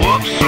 whoops.